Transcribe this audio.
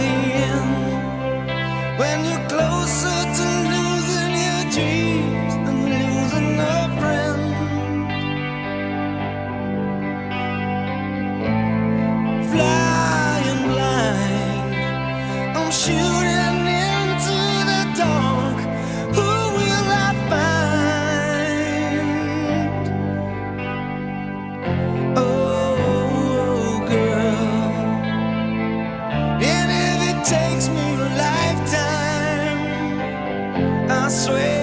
the end when you're closer to losing your dreams. Swear